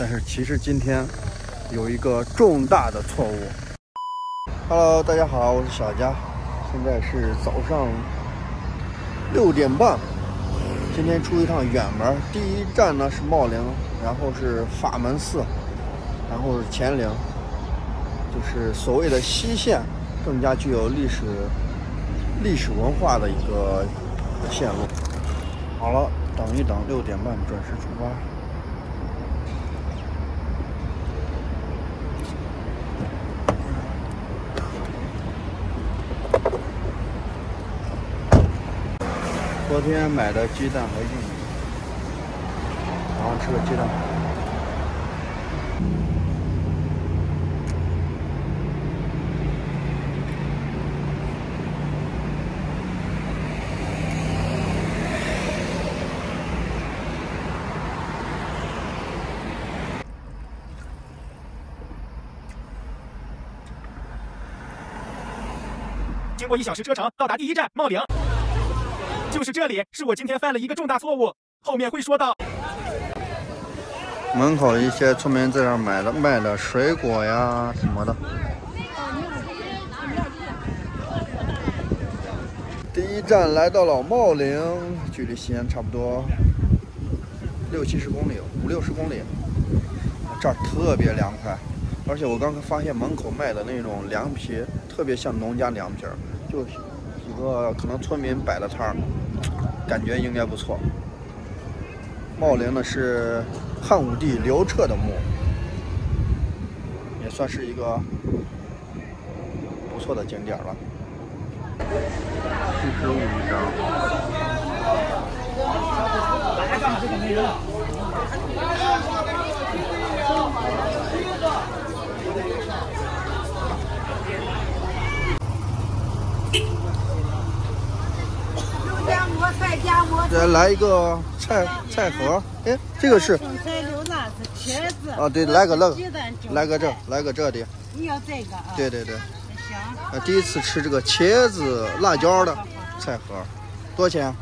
但是其实今天有一个重大的错误。Hello，大家好，我是小佳，现在是早上六点半。今天出一趟远门，第一站呢是茂陵，然后是法门寺，然后是乾陵，就是所谓的西线，更加具有历史历史文化的一个线路。好了，等一等，六点半准时出发。昨天买的鸡蛋和玉米，早上吃个鸡蛋。经过一小时车程，到达第一站茂陵。就是这里，是我今天犯了一个重大错误，后面会说到。门口一些村民在这买的卖的水果呀什么的。第一站来到了茂陵，距离西安差不多六七十公里，五六十公里。这儿特别凉快，而且我刚刚发现门口卖的那种凉皮，特别像农家凉皮，就几个可能村民摆的摊儿。感觉应该不错。茂陵呢是汉武帝刘彻的墓，也算是一个不错的景点了。四十五张。再来一个菜菜盒，哎，这个是生菜溜辣子茄子。啊，对，来个那个，来个这，来个这的。你要这个啊？对对对。行。啊，第一次吃这个茄子辣椒的菜盒，多少钱？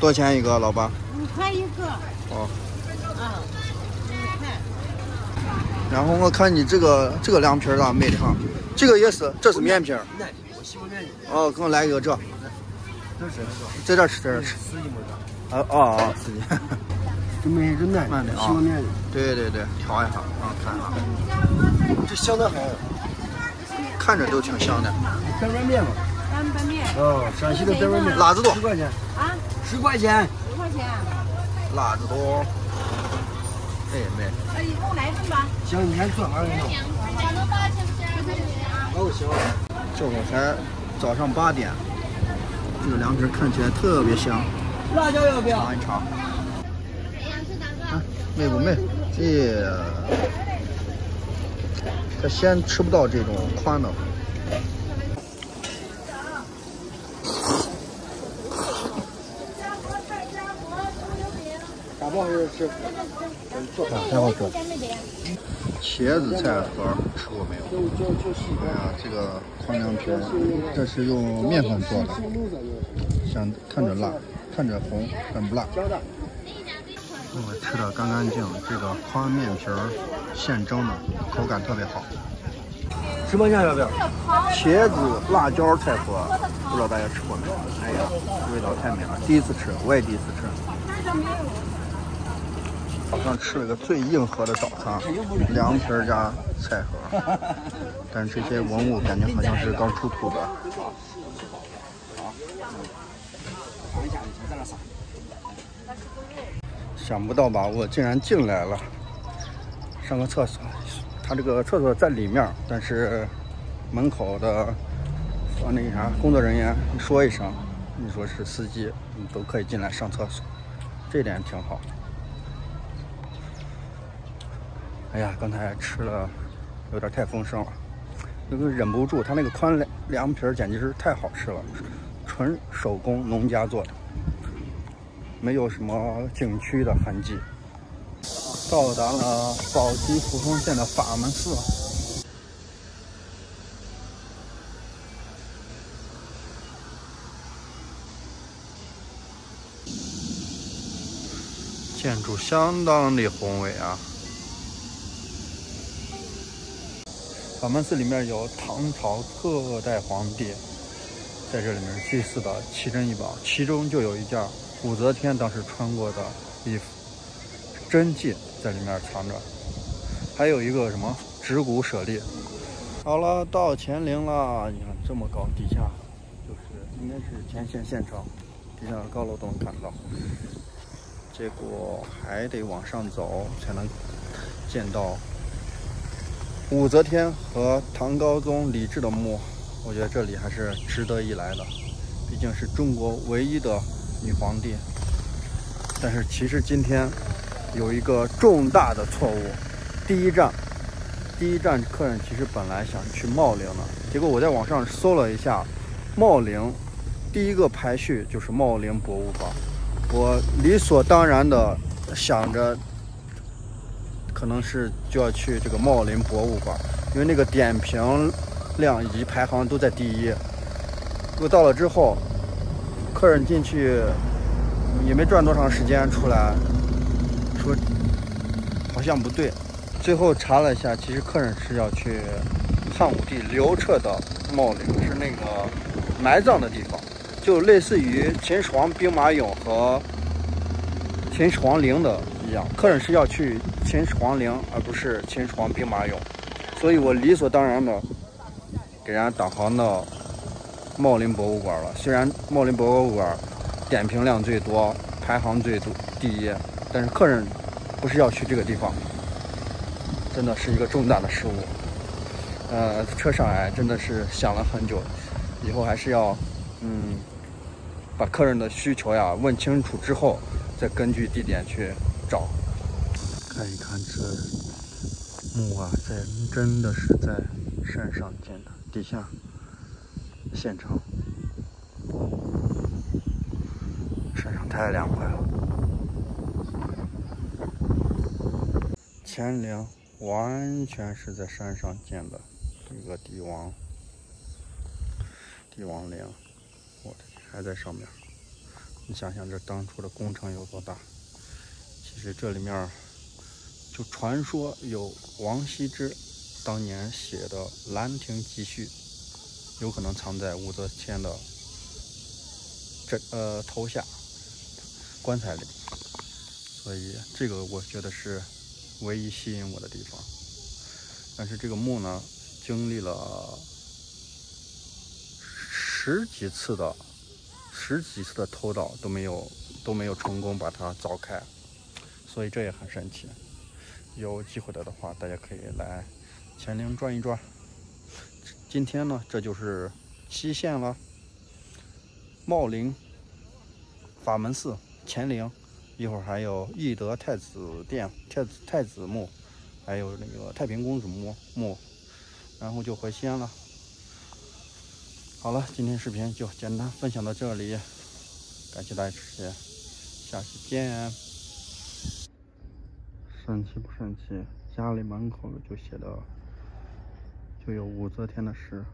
多少钱一个，老板？五块一个。哦。啊，五块。然后我看你这个这个凉皮咋卖的哈？这个也是，这是面皮。哦，给我来一个这。在这吃，在这吃。啊啊啊！司机。这面是嫩的，西瓜面。对对对，调一下啊，看一下。这香的很。看着都挺香的。干拌面嘛。干拌面。哦，陕西的干拌面。辣子多。十块钱。啊？十块钱。十块钱。辣子多。哎妹。哎，我来份吧。行，你先做完了。哦，行。这会才早上八点。这个凉皮看起来特别香，辣椒要不要？尝一尝。啊，美不美？耶！在西安吃不到这种宽的。打包还是吃？做饭太好吃。茄子菜盒吃过没有？哎呀，这个宽凉皮，这是用面粉做的，想看着辣，看着红，但不辣。我吃的干干净，这个宽面皮现蒸的，口感特别好。直播间要不要？茄子辣椒菜盒，不知道大家吃过没有？哎呀，味道太美了，第一次吃，我也第一次吃。早上吃了个最硬核的早餐，凉皮加菜盒，但是这些文物感觉好像是刚出土的。想不到吧，我竟然进来了，上个厕所。他这个厕所在里面，但是门口的那个啥工作人员说一声，你说是司机，你都可以进来上厕所，这点挺好。哎呀，刚才吃了有点太丰盛了，那个忍不住。他那个宽凉凉皮简直是太好吃了，纯手工农家做的，没有什么景区的痕迹。到达了宝鸡扶风县的法门寺。建筑相当的宏伟啊！法门寺里面有唐朝各代皇帝在这里面祭祀的奇珍异宝，其中就有一件武则天当时穿过的衣服，真迹在里面藏着，还有一个什么指骨舍利。好了，到乾陵了，你看这么高，底下就是应该是前线县城，底下的高楼都能看到。结果还得往上走才能见到武则天和唐高宗李治的墓。我觉得这里还是值得一来的，毕竟是中国唯一的女皇帝。但是其实今天有一个重大的错误，第一站，第一站客人其实本来想去茂陵的，结果我在网上搜了一下，茂陵第一个排序就是茂陵博物馆。我理所当然的想着，可能是就要去这个茂林博物馆，因为那个点评量以及排行都在第一。结果到了之后，客人进去也没转多长时间出来，说好像不对。最后查了一下，其实客人是要去汉武帝刘彻的茂陵，是那个埋葬的地方。就类似于秦始皇兵马俑和秦始皇陵的一样，客人是要去秦始皇陵，而不是秦始皇兵马俑，所以我理所当然的给人家导航到茂林博物馆了。虽然茂林博物馆点评量最多，排行最多第一，但是客人不是要去这个地方，真的是一个重大的失误。呃，车上来真的是想了很久，以后还是要。嗯，把客人的需求呀问清楚之后，再根据地点去找。看一看这墓啊，在真的是在山上建的，底下县城，山上太凉快了。乾陵完全是在山上建的一个帝王帝王陵。我的天还在上面，你想想这当初的工程有多大？其实这里面传说有王羲之当年写的《兰亭集序》，有可能藏在武则天的这呃头下棺材里，所以这个我觉得是唯一吸引我的地方。但是这个墓呢，经历了。十几次的，十几次的偷盗都没有都没有成功把它凿开，所以这也很神奇。有机会的的话，大家可以来乾陵转一转。今天呢，这就是西线了。茂陵、法门寺、乾陵，一会儿还有懿德太子殿、太子太子墓，还有那个太平公主墓墓，然后就回西安了。好了，今天视频就简单分享到这里，感谢大家支持，下期见。神奇不神奇？家里门口就写的，就有武则天的诗。